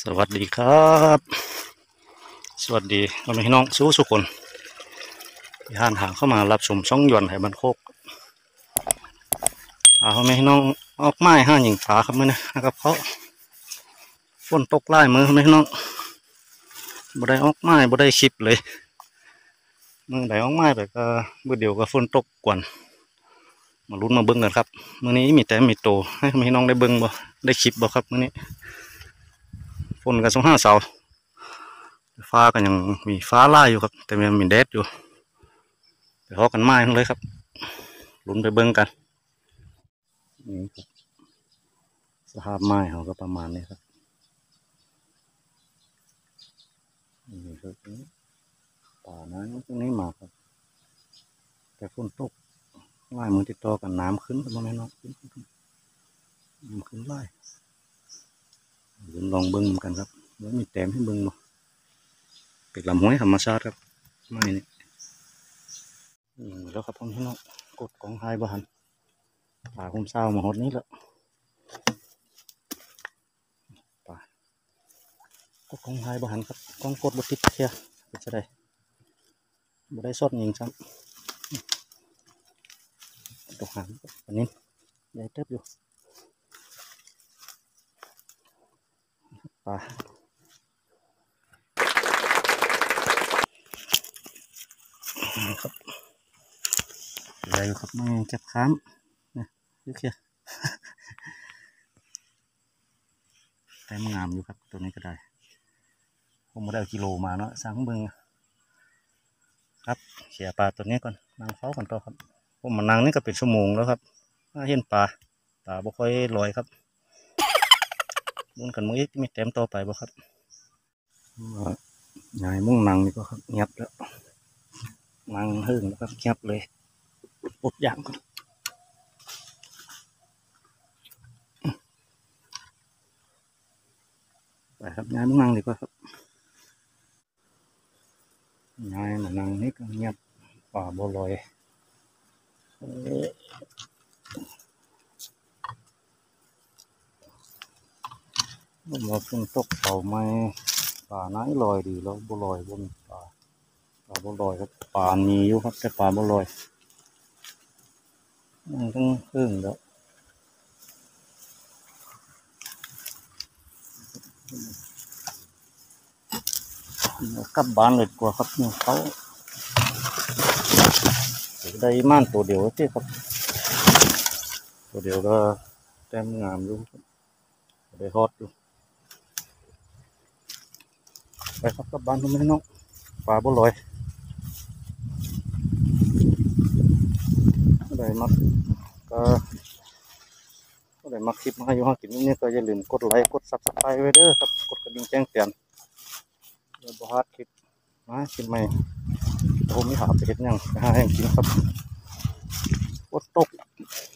สวัสดีครับ สวัสดีพ่อแม่พี่น้องสู้สุคนที่ห่านหางเข้ามารับชมช่องยวนไห้บันโคกอาพ่อแม่พี่น้องออกไม้ห้าหญิงฟ้าครับมื่อนี้นะครับเขาฝนตกไล่มือพ่อแม่พี่น้องบ่ได้ออกไม้บ่ได้คลิปเลยมื่อใดออกไม้ไปก็เมื่อเดียวก็ฝนตกกวนมาลุ้นมาเบิ้งกันครับมื่อนี้มีแต่มีโตให้พี่น้องได้เบิ้งบ่ได้คลิปบ่ครับมื่อนี้ ฝนกันสองห้าเสาฟ้ากันยังมีฟ้าล่อยู่ครับ แต่มันมีแดดอยู่ไปฮอกันไม้ทั้งเลยครับลุ้นไปเบิ้งกันนี่ครับสภาพไม้เขาก็ประมาณนี้ครับนี่ครับป่านั้นตรงนี้มาครับ แต่ฝนตกไล่มือติดต่อกันน้ำขึ้นประมาณนี้เนาะขึ้นขึ้นขึ้นน้ำขึ้นไล่ เดี๋ยวลองเบิ้งกันครับแล้วมีแต้มให้เบิ้งบ่เป็นลำห้วยธรรมชาติครับไม่นี่อืมแล้วครับผมพี่น้องกดกองไฮบ้านป่าคุ้มเศร้ามาหดนี้แล้วป่ากดกองไฮบ้านครับกองกดบติดเชียเป็นจะได้บ่ได้สดยิงซ้ำตกหางอันนี้ใหญ่เติบอยู่ ปครับอะไรอยู่ครับไม่จับค้ามนะดูเชียแต้มงามอยู่ครับ ตัวนี้ก็ได้ผมม่ได้กิโลมาเนาะสั่งเบิงครับเสียปลาตัวนี้ก่อนนั่งเฝ้ากันต่อครับผมมานั่งนี่ก็เป็นชั่วโมงแล้วครับเห็นปลาปลาบ่ค่อยลอยครับ มุนกันมืออีกมีเต็มต่อไปบ่ครับยายมุ่งนังนี่ก็ครับเงียบแล้วนังหึ่งแล้วครับเงียบเลยอดอย่างก่อนไปครับยายมุ่งนังดีกว่าครับยายนังนี่ก็เงียบป่าบัวลอยเอ้ย มาฝนตกเสาไม้ป่าไหนลอยดีแล้วบัวลอยบนป่าป่าบัวลอยครับป่ามีอยู่ครับแต่ป่าบัวลอยมันต้องพึ่งแล้วกลับบ้านเลยกว่าครับเนี่ยเขาได้ม่านตัวเดียวที่ครับ ตัวเดียวก็แต้มงามอยู่ได้ฮอตอยู่ ไปครับกับบ้านทุกท่นน้องปลาบ่ลอยได้มาก็ก็ได้มาคลิปมาให้อยู่ห้องกินนี่ก็อย่าลืมกดไลค์กดซับสไครต์ไว้เด้อครับกดกระดิ่งแจ้งเตือนเดี๋ยวบ่พลาดคลิปมากินใหม่ผมไม่หาไปเห็นยังหาแห่งกินครับกดตก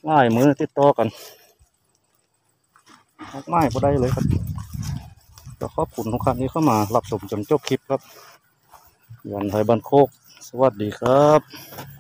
ง่ายมือติดต่อกันง่ายก็ได้เลยครับ ก็ขอบคุณทุกท่านที่เข้ามารับชมจนจบคลิปครับยันไทยบันโคก สวัสดีครับ